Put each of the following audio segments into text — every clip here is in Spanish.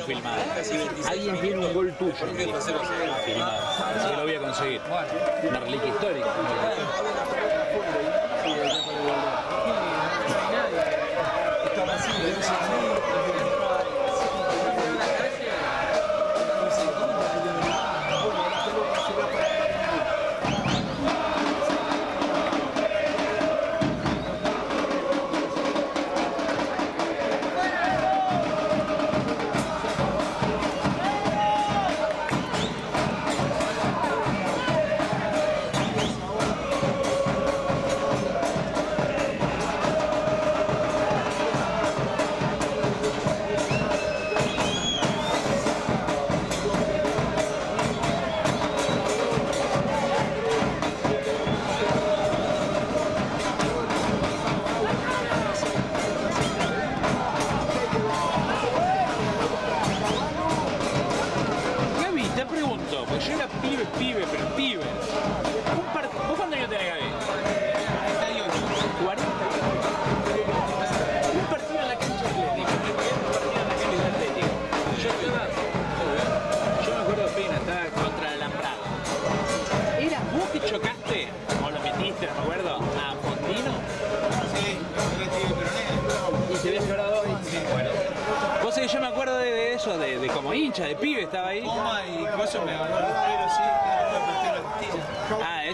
filmado. Casi 26 Alguien tiene un gol tuyo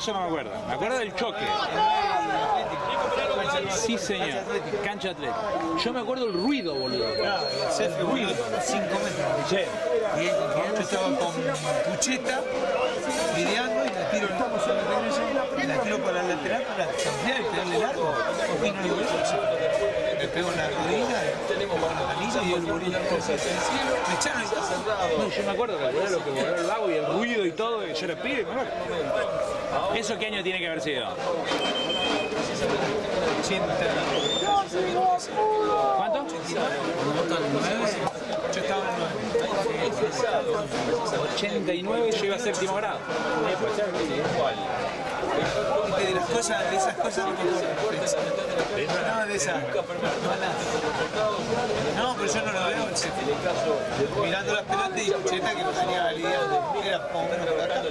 eso no me acuerdo. Me acuerdo del choque. Sí, señor. Cancha atlética. Yo me acuerdo el ruido, boludo. Selfie, boludo, 5 metros. Y yo estaba con Pucheta videando y la tiro y la tiro para el lateral para cambiar y pegarle largo. Y no le Le pego en la rodilla, tenemos la y el bolillo. Me echaron el. No, yo me acuerdo que lo que voló el lago y el ruido y todo, y yo era pibe, me acuerdo. ¿Eso qué año tiene que haber sido? 80. ¿Cuánto? Yo estaba en el 89 y yo iba a séptimo grado. Porque de las cosas, de esas cosas no me acuerdo. No, de esas. No, pero yo no lo veo. Mirando las pelotas y Pucheta que no tenía habilidad. Era más o menos por acá.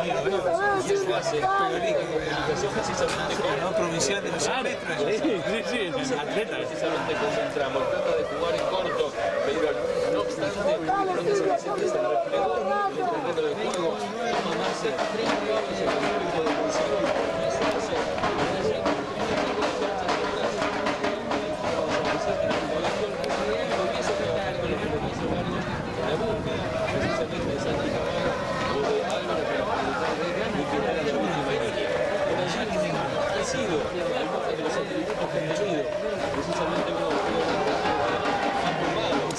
Ahí lo veo. Y eso hace que no provincial de los 100 metros. Sí, sí, sí, atleta. precisamente concentramos, trata de jugar sido al de los precisamente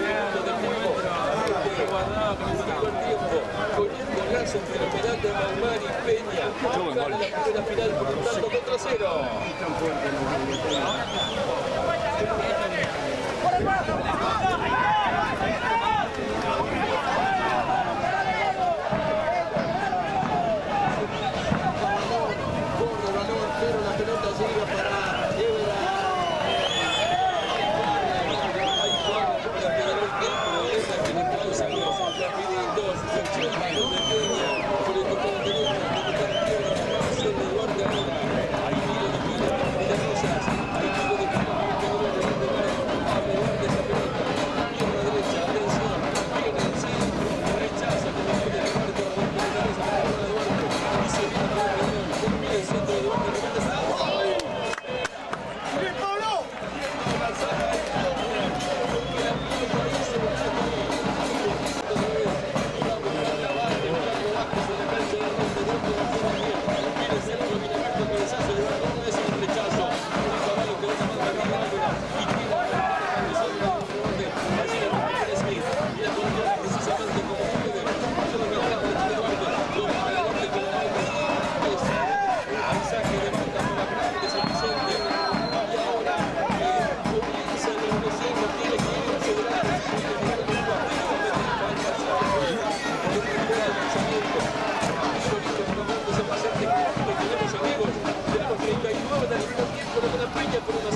lo terminó entrando, guardaba, perdió el tiempo, con un golazo fenomenal de Maumari Peña, gana la primera final por un tanto contra cero. campanha por uma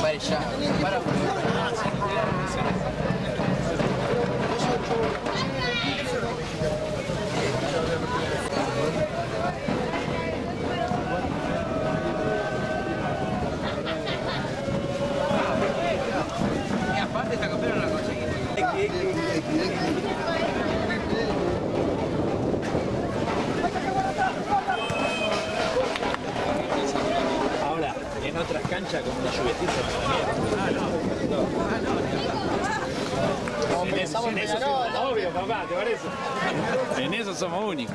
Marechal, parabéns. cancha con una. No, ah, en eso, obvio, papá, ¿te parece? En eso somos únicos.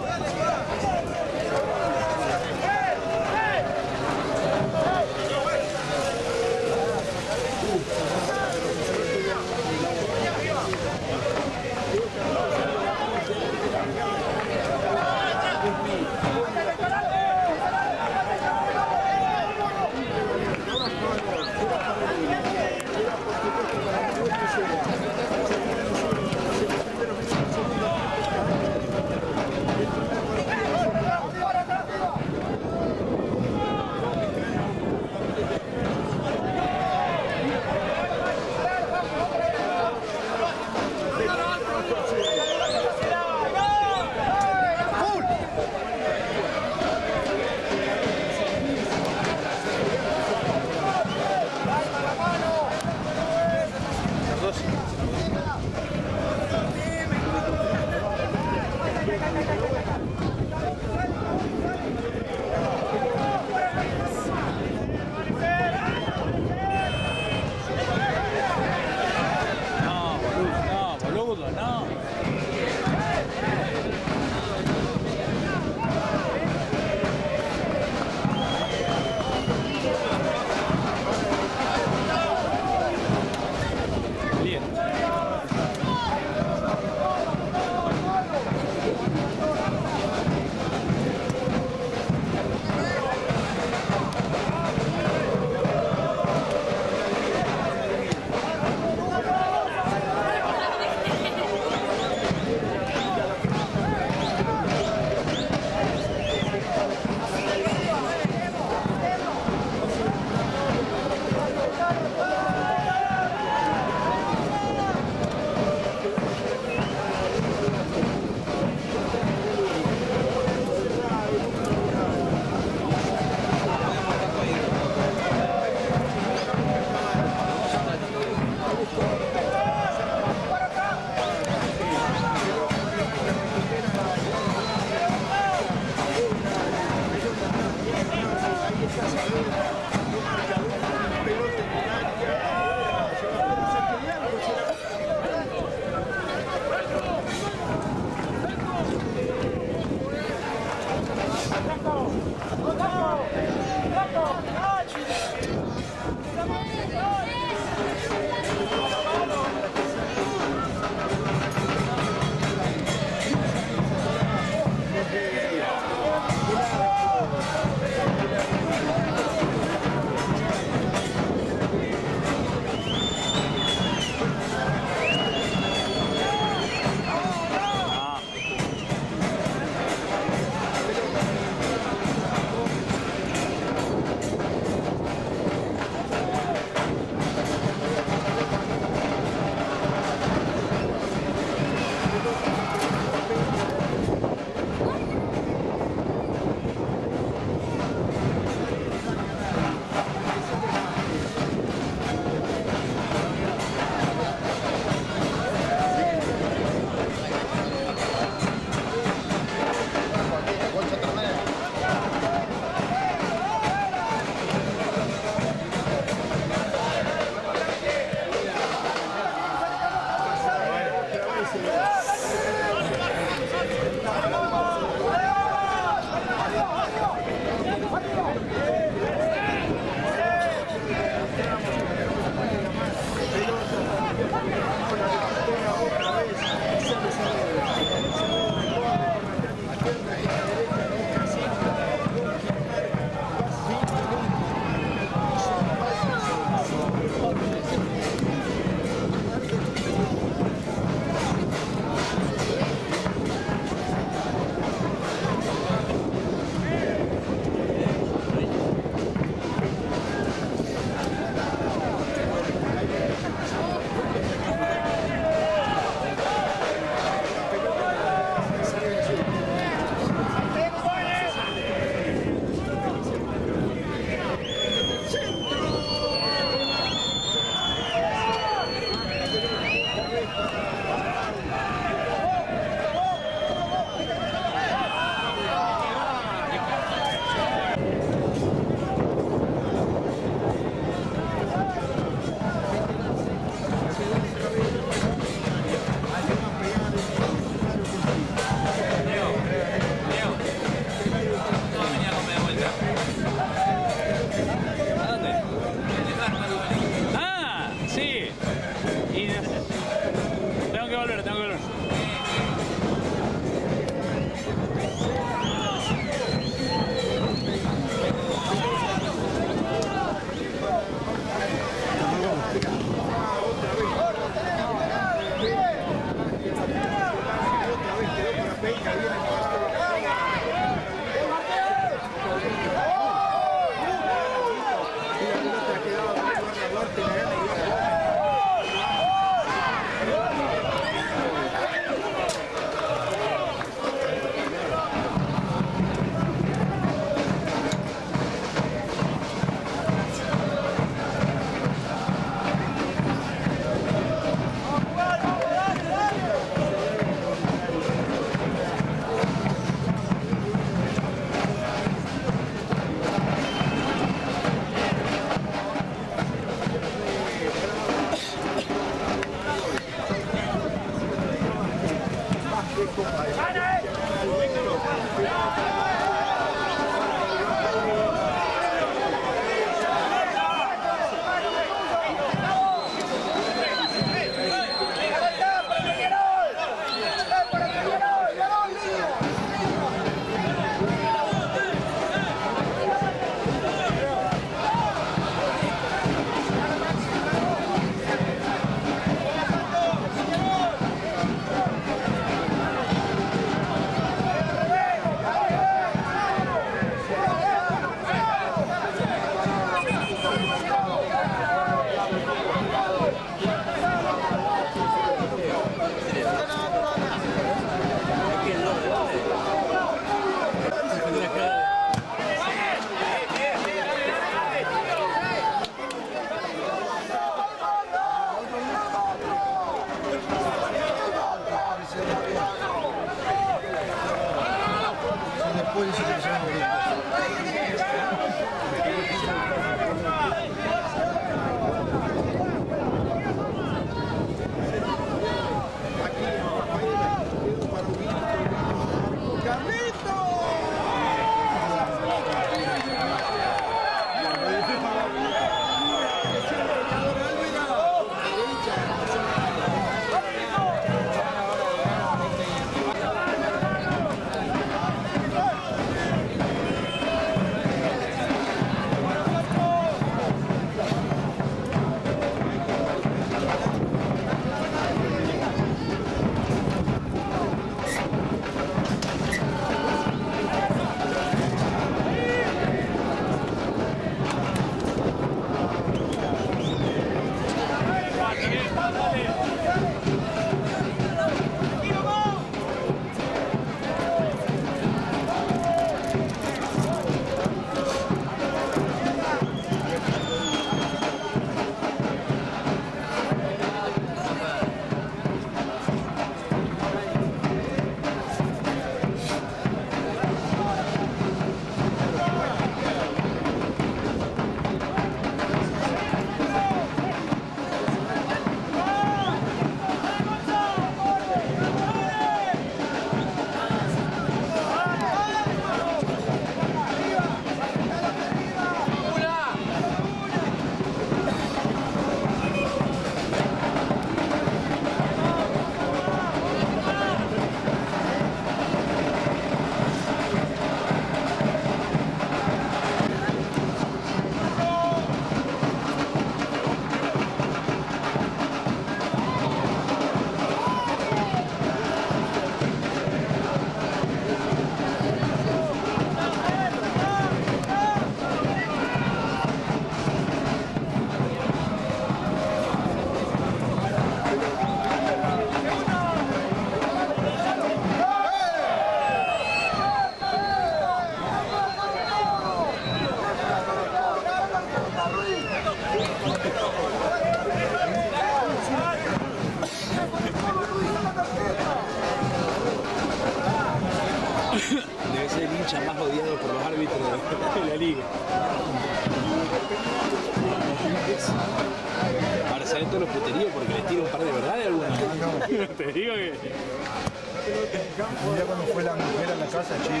Mujer a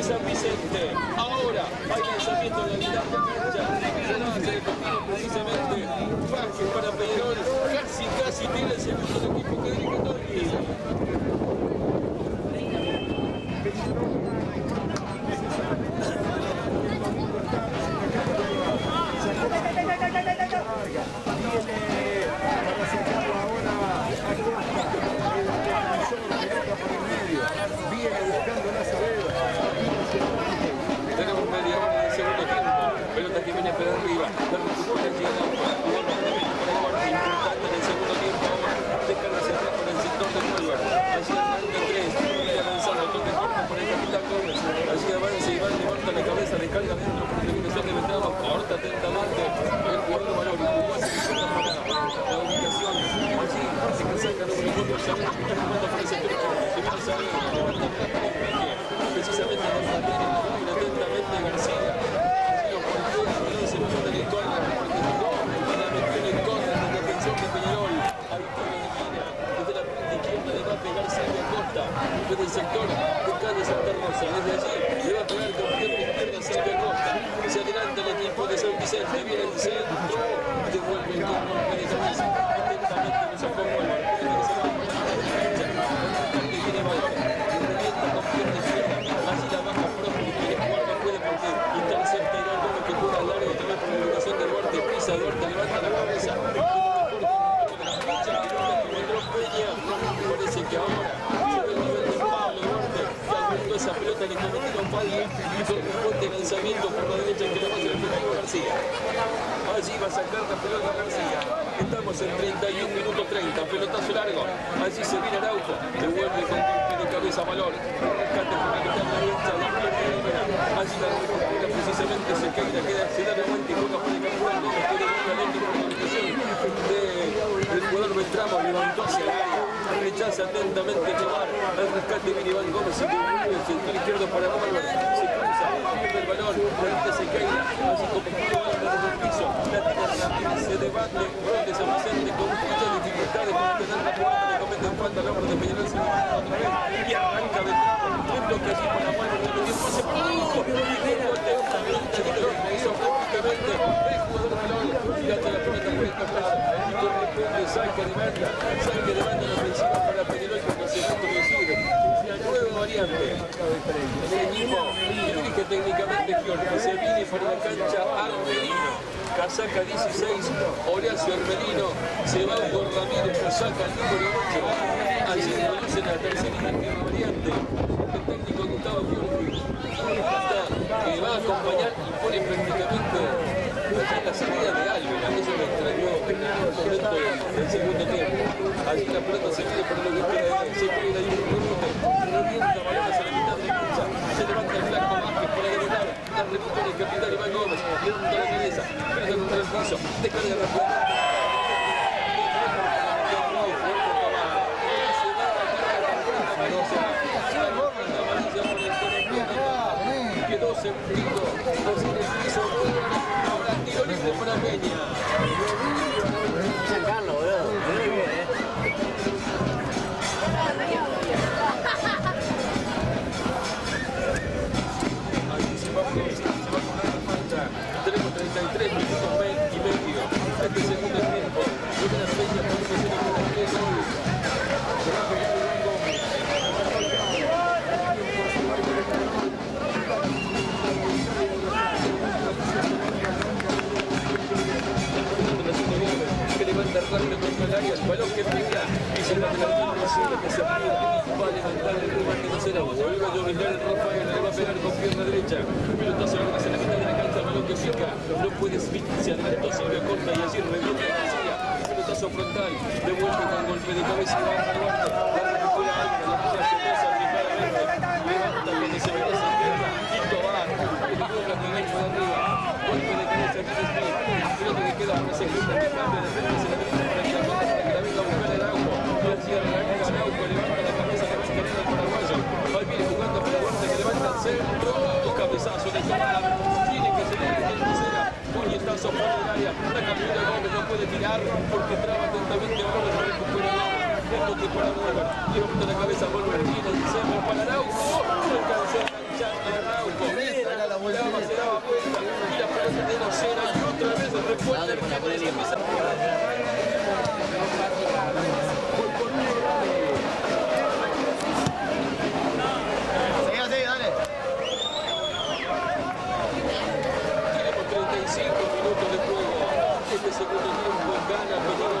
de San Vicente. Ahora hay lanzamiento de mitad de cancha. Se lanza el precisamente Vázquez para Pedrón. Casi, casi tiene el segundo equipo que dirige Torres. saca el número 8, allí se la tercera variante, el técnico Gustavo Fiorri, que va a acompañar y pone prácticamente la salida de Alves, a mí se me extrañó en el del segundo tiempo. Allí la pelota se pide por lo que se pide ahí un rebote, revienta balones a la mitad de cancha, se levanta el flanco Vázquez para derogar, la recupera el capitán Iván Gómez, levanta la cabeza, pelota contra el piso, descarga rápido. el valor que tenga, y si la que se puede, va a levantar el que no será. A el Rafael, le va a pegar con pierna derecha, pelota se va a la mitad de la cancha, balón que no se corta y allí revienta la casilla, pelotazo frontal, con golpe de cabeza, va a guarda, la recupera la pilla se pasa levanta se va, con el hecho de arriba, golpe de cabeza, aquí Smith, pelota que queda de frente, sigue jugando la que levanta el centro. Un cabezazo de Zavala. Tiene que seguir en tercera. Puñetazo fuera del área. La Camila Gómez no puede tirar porque traba atentamente ahora se recupera Esto que para Bolver. Levanta la cabeza Bolver. Tiene el centro para Arauco. Se daba vuelta. Y la de Y otra vez el refuerzo. Empieza a segundo dia, Bacana, Avenida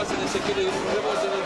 Así el pase de